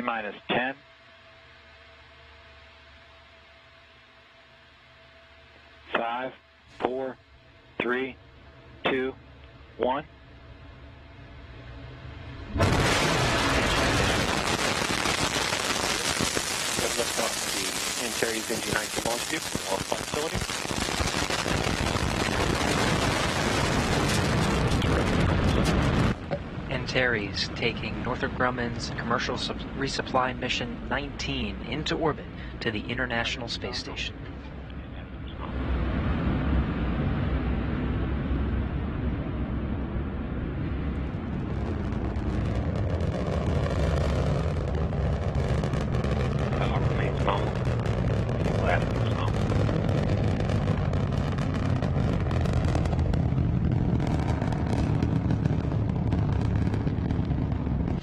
T minus 10. Five, four, three, two, one. Have liftoff of the Antares NG-19 launch vehicle Flight facility. Antares taking Northrop Grumman's commercial resupply mission 19 into orbit to the International Space Station. Power remains nominal. Fuel attitude is nominal.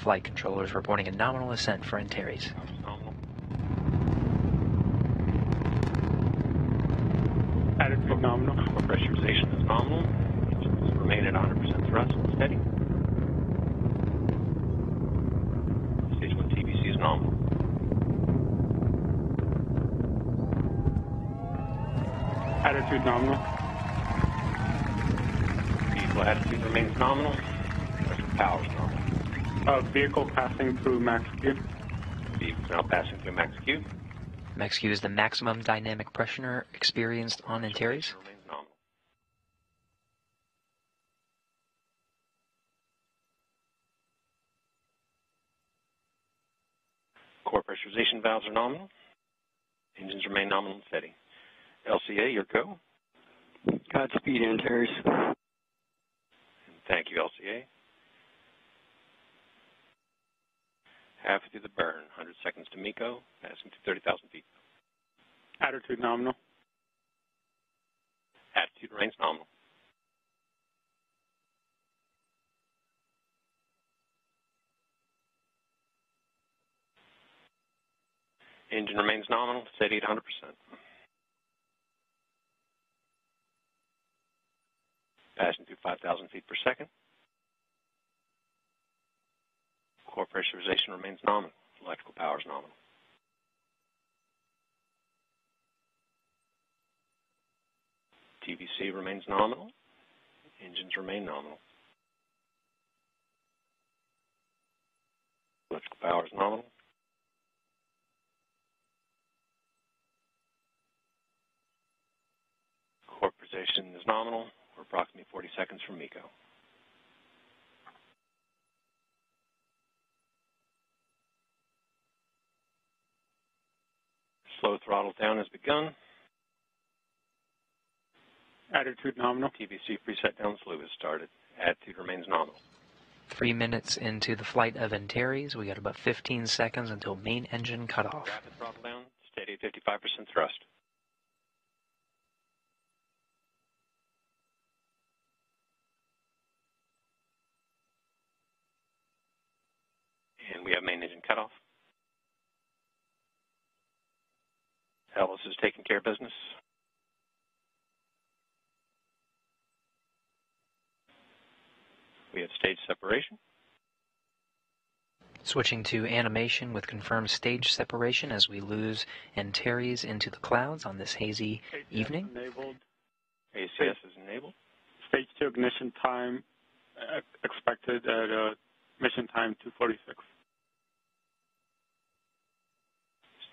Flight controllers reporting a nominal ascent for Antares. Power nominal. Attitude nominal. Pressurization is nominal. Engines remain at 100% thrust and steady. Stage 1 TVC is nominal. Attitude nominal. Vehicle attitude remains nominal. Electric power is nominal. Uh, vehicle passing through max Q. Vehicle now passing through max Q. Max Q is the maximum dynamic pressure experienced on Antares. Core pressurization valves are nominal. Engines remain nominal and steady. LCA, your go. Godspeed, Antares. Thank you, LCA. Half through the burn, 100 seconds to MECO, passing to 30,000 feet. Attitude nominal. Attitude remains nominal. Engine remains nominal, steady at 100%. Passing through 5,000 feet per second. Core pressurization remains nominal. Electrical power is nominal. TVC remains nominal. Engines remain nominal. Electrical power is nominal. Core position is nominal. We're approximately 40 seconds from MECO. Slow throttle down has begun. Attitude nominal. TVC preset down slew has started. Attitude remains nominal. Three minutes into the flight of Antares, we got about 15 seconds until main engine cutoff. Rapid throttle down, steady 55% thrust. And we have main engine cutoff. Ellis is taking care of business. We have stage separation. Switching to animation with confirmed stage separation as we lose Antares into the clouds on this hazy ACS evening. Enabled. ACS is enabled. Stage two ignition time uh, expected at uh, mission time 246.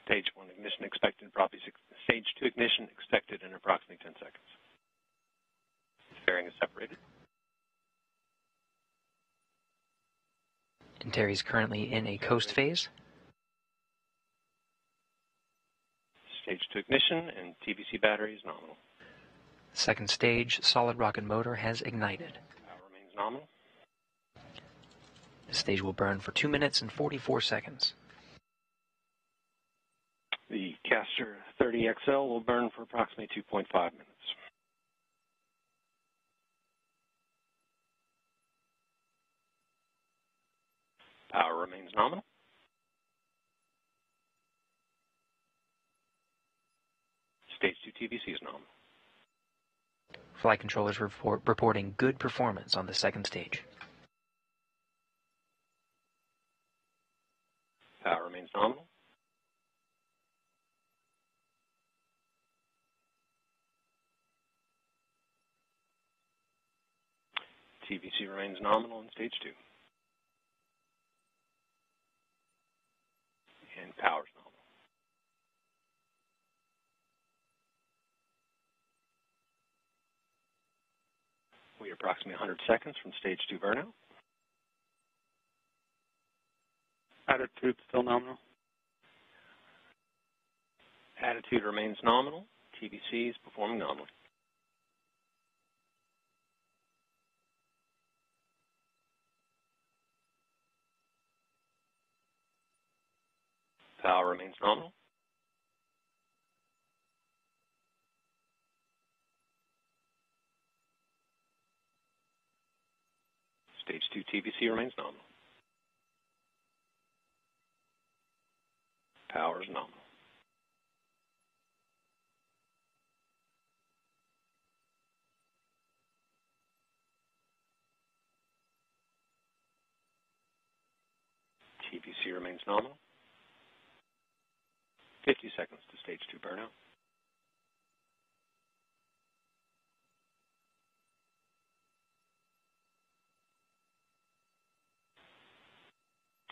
Stage one ignition expected in approximately six, stage two ignition expected in approximately 10 seconds. Fairing is separated. Antares currently in a coast phase. Stage two ignition and TVC battery is nominal. Second stage solid rocket motor has ignited. Power remains nominal. The stage will burn for 2 minutes and 44 seconds. The Castor 30XL will burn for approximately 2.5 minutes. Power remains nominal. Stage 2 TVC is nominal. Flight controllers report, reporting good performance on the second stage. Power remains nominal. TVC remains nominal in stage two. And power is nominal. We are approximately 100 seconds from stage two burnout. Attitude still nominal. Attitude remains nominal. TVC is performing nominally. Power remains nominal. Stage 2 TVC remains nominal. Power is nominal. TVC remains nominal. 50 seconds to stage 2 burnout.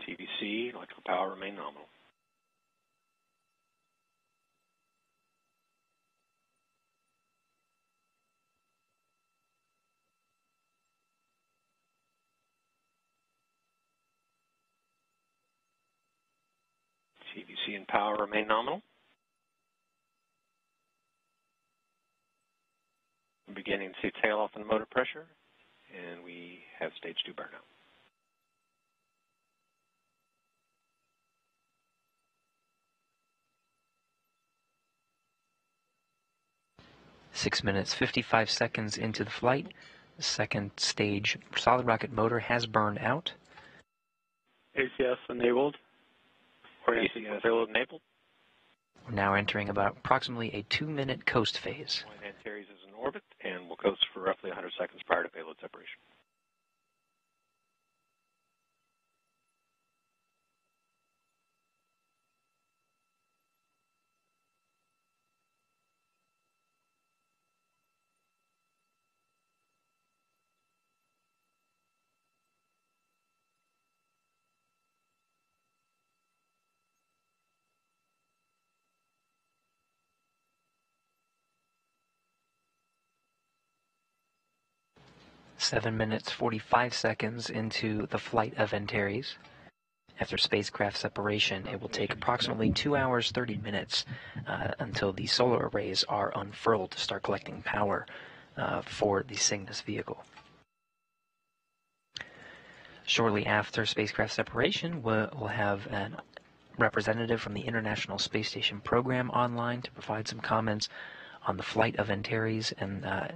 TVC, electrical power remain nominal. TVC and power remain nominal. We're beginning to see tail off in motor pressure, and we have stage 2 burnout. Six minutes, 55 seconds into the flight. The second stage solid rocket motor has burned out. ACS enabled. Oriented ACS. payload enabled. We're now entering about approximately a two minute coast phase. Point Antares is in orbit and will coast for roughly 100 seconds prior to payload separation. Seven minutes, 45 seconds into the flight of Antares. After spacecraft separation, it will take approximately 2 hours 30 minutes uh, until the solar arrays are unfurled to start collecting power uh, for the Cygnus vehicle. Shortly after spacecraft separation, we'll have a representative from the International Space Station program online to provide some comments on the flight of Antares and uh,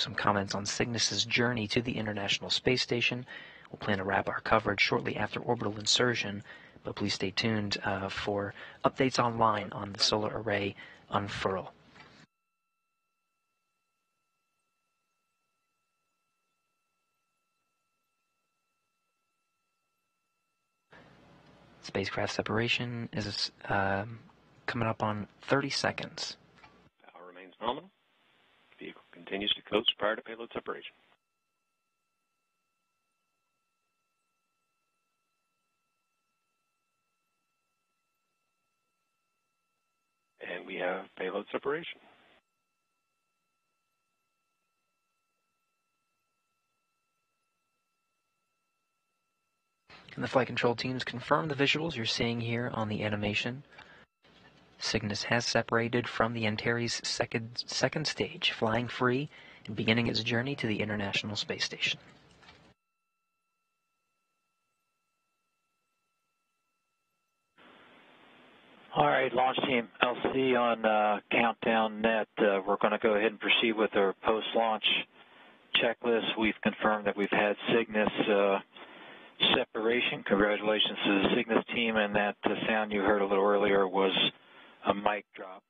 some comments on Cygnus's journey to the International Space Station. We'll plan to wrap our coverage shortly after orbital insertion, but please stay tuned uh, for updates online on the solar array unfurl. Spacecraft separation is um, coming up on 30 seconds. Power remains nominal. Vehicle continues to coast prior to payload separation. And we have payload separation. And the flight control teams confirm the visuals you're seeing here on the animation. Cygnus has separated from the Antares second, second stage, flying free and beginning its journey to the International Space Station. All right, launch team LC on uh, Countdown Net. Uh, we're going to go ahead and proceed with our post-launch checklist. We've confirmed that we've had Cygnus uh, separation. Congratulations to the Cygnus team, and that uh, sound you heard a little earlier was a mic drop.